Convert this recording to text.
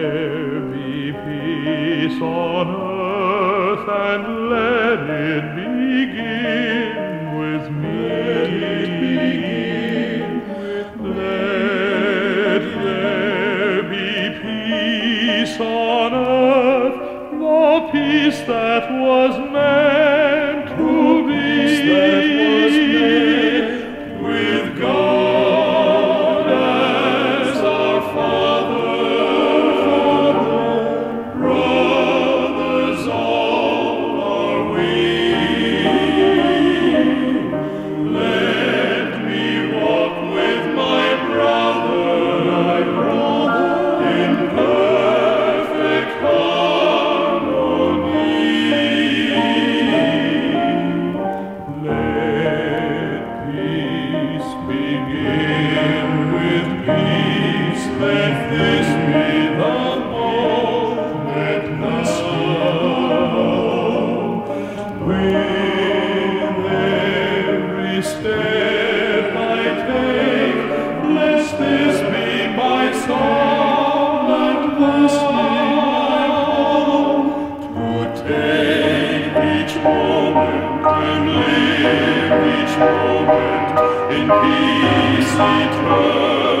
there be peace on earth, and let it begin with me. Let it begin. Let there be peace on earth, the peace that was meant to be. in peace eternally.